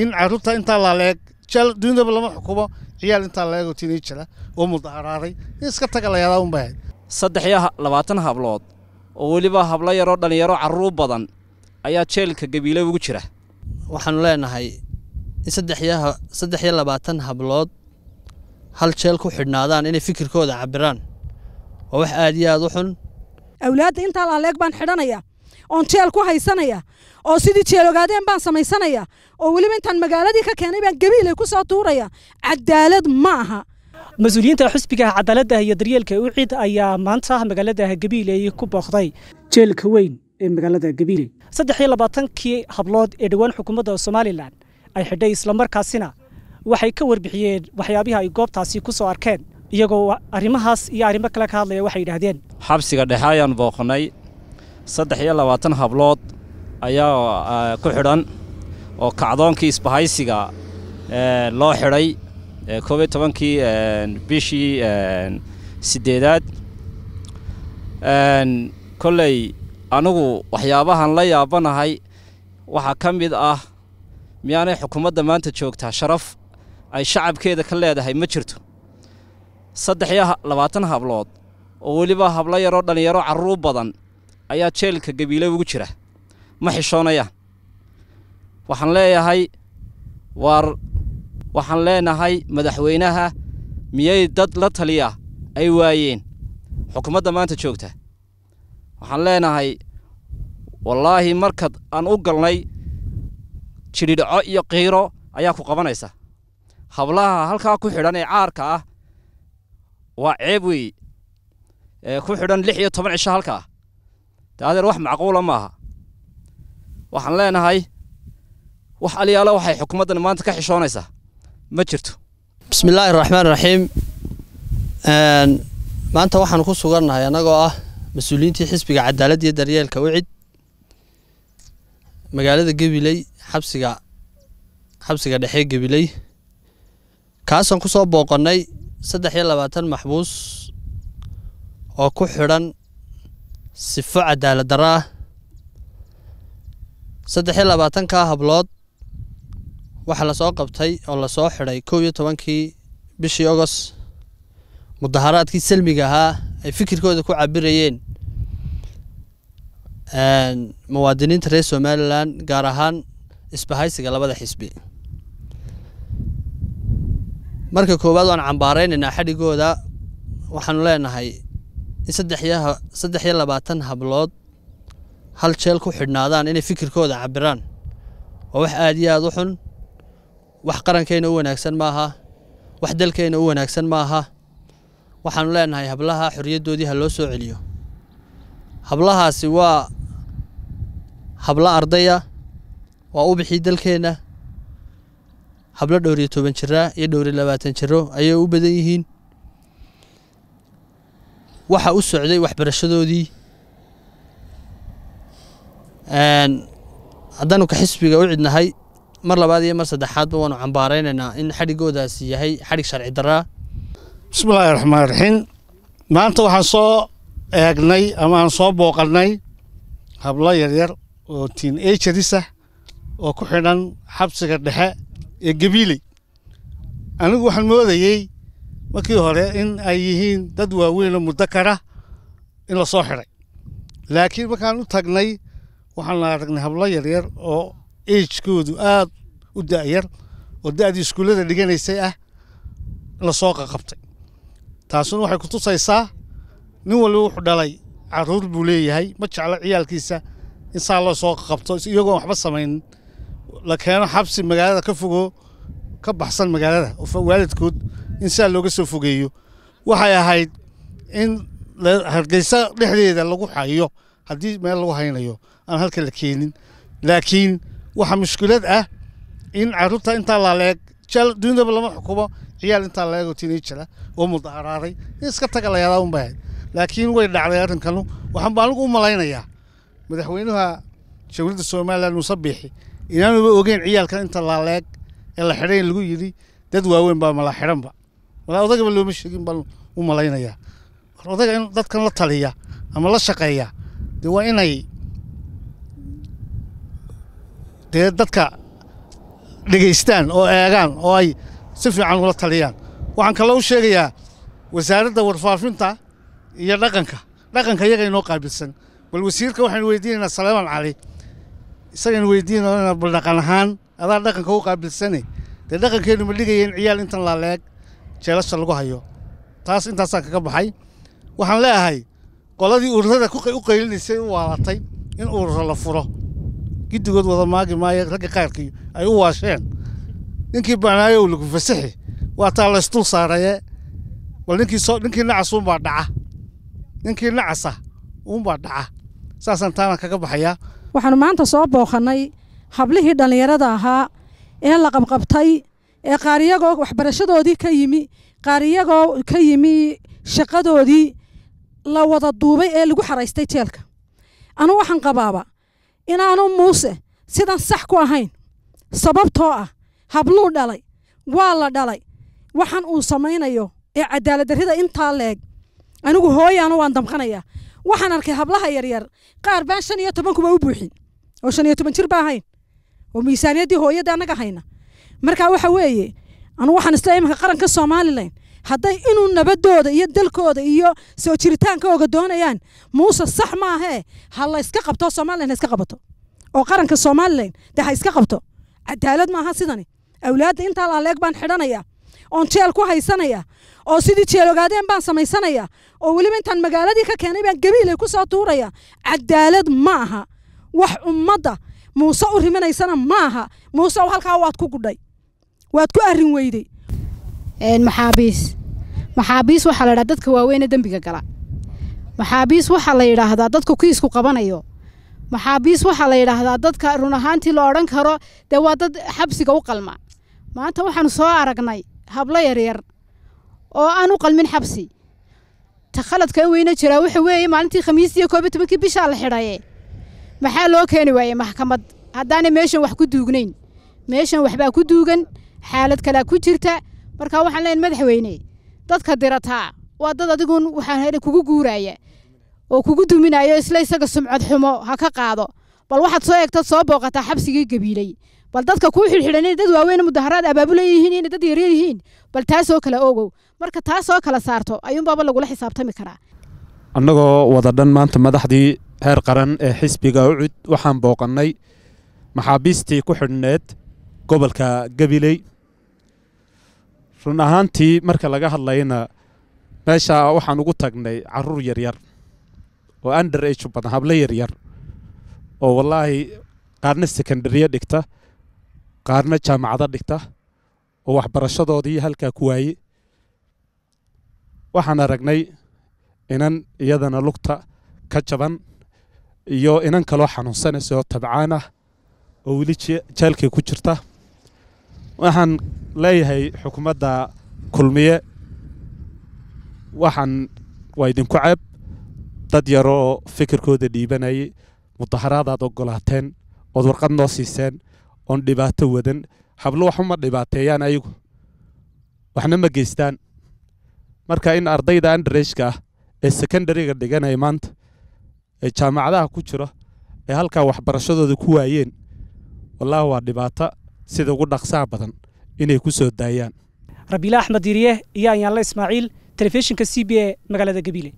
in carruurta intaa laaleeg jeel dunidaba lama xukumo ciyaal intaa laeegoo tiinijara oo mudaharaaday in iska taga layadaa un bay ahayd saddex iyo labaatan hablood oo weliba hablo yaroo dhallinyaro carruur badan ayaa jeelka gabiile ugu jira. Waxaanu leenahay in saddex iyo labaatan hablood hal jeel ku xidhnaadaan inay fikirkooda cabiraan waa wax aad iyo aad u xun. Awlaadda intaa laaleeg baan xidhanaya oon jeel ku haysanaya oo sidii jeel ogaadeen baan samaysanayaa oo weliba intaan magaaladii ka keenay baan gabiilay ku soo tuuraya cadaalad ma aha. Mas'uuliyiinta xusbiga cadaaladda iyo daryeelka ucid ayaa maanta magaalada gabiiley ku booqday. Jeelka weyn ee magaalada gabiiley saddex iyo labaatankii hablood ee dhowaan xukuumadda somalilan ay xidhay islamarkaasina waxay ka warbixiyeen waxyaabihi ay goobtaasi ku soo arkeen iyagoo arrimahaas iyo arrimo kale ka hadlaya waxay yidhaahdeen. Xabsiga dhexe ayaan booqnay saddex iyo labaatan hablood ayaa ku xidhan oo kacdoonkii isbahaysiga loo xidhay koob iyo tobankii bishii siddeedaad. Kolley anigu waxyaabahan la yaabanahay. Waxaa ka mid ah miyaanay xukuumadda maanta joogtaa sharaf ay shacabkeeda ka leedahay ma jirto. Saddex iyo labaatan hablood oo weliba hablo yaroo dhallinyaro carruur badan ayaa jeelka gabiile ugu jira. Ma xishoonayaan. Waxaan leeyahay waar waxaan leenahay madaxweynaha miyay dad la taliya ay waayeen. Xukuumadda maanta joogta. Waxaan leenahay wallaahi markad aan u galnay jidhidhaco iyo qiiro ayaa ku qabanaysa. Hablaha halkaa ku xidhan ee caarka ah waa ceeb weeye ee ku xidhan lix iyo toban cisho halkaa daadeer wax macquula maaha. Waxaan leenahay wax aliyaalo waxay xukuumaddan maanta ka xishoonaysaa. Ma jirto. Bismi illaahi raxmaan raxiim maanta waxaanu ku sugannahay annagoo ah mas'uuliyiintii xisbiga cadaaladda iyo daryeelka ucid magaalada gabiley xabsiga xabsiga dhexe gabiley kaasaan ku soo booqannay saddex iyo labaatan maxbuus oo ku xidhan sifo cadaalad darro ah saddex iyo labaatankaa hablood waxaa la soo qabtay oo la soo xidhay kow iyo tobankii bishii ogos mudaharaadkii salmiga ahaa ay fikirkooda ku cabirayeen muwaadiniinta reer somalilan gaar ahaan isbahaysiga labada xisbi. Marka koowaad waan cambaaraynaynaa xadhigooda. Waxaanu leenahay saddex iyo labaatan hablood hal jeel ku xidhnaadaan inay fikirkooda cabiraan waa wax aad iyo aad u xun. Wax qarankeena u wanaagsan maaha. Wax dalkeena u wanaagsan maaha. Waxaanu leenahay hablaha xoriyaddoodii ha loo soo celiyo. Hablahaasi waa hablo ardaya waa u bixii dalkeenna. Hablo dhowr iyo toban jira iyo dhowr iyo labaatan jiro ayay u badan yihiin waxa u socday waxbarashadoodii. Haddaanu ka xisbiga u cidnahay mar labaad iyo mar saddexaadba waanu cambaaraynaynaa in xadhigoodaasi yahay xadhig sharci daraa bismillaahi raxmaan raxiim maanta waxaan soo eegnay ama aan soo booqannay hablo yaryar oo tiin ejaris ah oo ku xidhan xabsiga dhexe ee gabiiley anigu waxaan moodayey markii hore in ay yihiin dad waaweyn oo muddo kara in la soo xidhay laakiin markaan u tagnay waxaan aragnay hablo yaryar oo ejkoodu aad u da'yar oo da'dii iskuullada dhiganaysay ah la soo qaqabtay. Taasuna waxay ku tusaysaa nin walba wuxuu dhalay carruur buu leeyahay ma jeclo ciyaalkiisa in saa loo soo qaqabto iyagoon waxba samaynin la keeno xabsi magaalada ka fogo ka baxsan magaalada. Waalidkood in saa looga soo fogeeyo waxay ahayd in hargeysa dhexdeeda lagu hayo haddii meel lagu haynayo aan halka la keenin. Laakiin waxaa mushkilad ah in carruurta intaa laaleeg jeel dunidaba lama xukumo ciyaal intaa laeegoo tiinijara oo mudaharaaday in iska taga layadaa un laakiin way dhacday arrinkanu waxaan baa anigu u malaynayaa. Madaxweynaha jamhuuriyadda somalilan muuse biixi inaanuba ogeyn ciyaalkan inta laaleeg ee la xidhay lagu yidhi dad waaweyn baa mala xidhanba walaa odagaba looma sheegin baan u malaynayaa war odaga in dadkan la taliya ama la shaqeeya dee waa inay dee dadka dhegaystaan oo eegaan oo ay si fiican ula taliyaan. Waxaan kaloo u sheegayaa wasaaradda warfaafinta iyo dhaqanka. Dhaqanka iyaga inoo qaabilsan. Bal wasiirka waxaynu weydiinaynaa saleeman cali isagaynu weydiinayna bal dhaqan ahaan adaa dhaqanka u qaabilsane dee dhaqankeennu ma dhigaya ciyaal intan laaleeg jeelasha lagu hayo. Taas intaasaan kaga baxay. Waxaan leeyahay qoladii ururada u qaylinaysay u waalatay in ururo la furo. Giddigood wada maagi maayo ragga qaarkii ay u waasheen. Ninkii banaayo lagu fasaxi waa taa laysdul saaraye bal ninkii nacas uunbaa dhaca. Ninkii nacasa uunbaa dhaca. Saasaan taana kaga baxayaa waxaanu maanta soo booqannay hablihii dhallinyarada ahaa ee la qabqabtay ee qaar iyagoo waxbarashadoodii ka yimi qaar iyagoo ka yimi shaqadoodii la wada duubay ee lagu xaraystay jeelka. Anu waxaan qabaaba inaanu muuse sidan sax ku ahayn sababtoo ah habluu dhalay waa la dhalay waxaan uu samaynayo ee cadaaladdarrida intaa leeg. Anigu hooyaanu waan damqanayaa waxaan arkay hablaha yaryar qaar baan shan iyo toban kuba u buuxin oo shan iyo toban jir ba ahayn oo miisaaniyaddii hooyadda annaga hayna marka waxa weeye anu waxaan isla iminka qaranka somalilan hadday inuu nabadooda iyo dalkooda iyo soo jiritaankooga doonayaan muuse sax maahee ha la yska qabto somalilan ha iska qabato oo qaranka somalilan dee ha iska qabto. Cadaalad maaha sidani. Awlaadda intaa laaleeg baan xidhanaya oon jeel ku haysanaya oo sidii jeel ogaadeen baan samaysanayaa oo weliba intaan magaaladii ka keenay baan gabiilay ku soo tuuraya. Cadaalad ma aha. Wax ummadda muuse u rimanaysana ma aha. Muuse halkaa waad ku gudhay waad ku arrin weyday. Maxaabiis maxaabiis waxaa la yidhahdaa dadka waaweyne dembiga gala. Maxaabiis waxaa la yidhaahdaa dadku kiisku qabanayo. Maxaabiis waxaa la yidhaahdaa dadka run ahaantii la odhan karo dee waa dad xabsiga u qalma. Maanta waxaanu soo aragnay hablo yaryar oo aan u qalmin xabsi. Ta khaladka weyne jiraa waxa weeye maalintii khamiistii koob iyo tobankii bishaa la xidhaye maxaa loo keeni waayey maxkamad? Haddaanay meeshan wax ku duugnayn. Meeshan waxbaa ku duugan xaalad kalaa ku jirta. Marka waxaan leeyahay madaxweyne dadka dirataa waa dad adiguun waxaan kugu guuraya oo kugu duminayo isla isaga sumcad xumo ha ka qaado. Bal waxaad soo eegtad soo booqataa xabsigii gabiiley bal dadka kuu xidhxidhan inay dad waaweyn mudaharaad abaabula yihiin inay dad yaryar yihiin. Bal taasoo kala ogow. Marka taasoo kala saarto ayuunbaaba lagula xisaabtami karaa. Annagoo wada dhan maanta madaxdii heer qaran ee xisbiga ucud waxaan booqannay maxaabiistii ku xidhneed gobolka gabiley run ahaantii marka laga hadlayna meesha waxaan ugu tagnay carruur yaryar oo under age badan hablo yaryar oo wallaahi qaarna sekondariya dhigta qaarna jaamacado dhigta oo waxbarashadoodii halkaa ku waaye waxaan aragnay inan iyadana lugta ka jaban iyo inan kaloo xanuunsanaysa oo tabcaan ah oo weli jeelkay ku jirta waxaan leeyahay xukuumadda kulmiye. Waxaan waa idinku ceeb. Dad yaroo fikirkooda dhiibanayay mudaharaadaad ogolaateen ood warqad noo siiseen oon dhibaato wadan. Hablo waxuma dhibaateeyaan ayagu. Waxna ma geystaan. Marka in ardayda andareshka ah ee sekondariga dhiganaya maanta ee jaamacadaha ku jiro ee halkaa waxbarashadooda ku waayeen wallaahi waa dhibaato sida ugu dhaqsaha badan inay ku soo daayaan. Rabiila axmed diiriye iyo anyaanle ismaaciil telefishinka c b a magaalada gabiile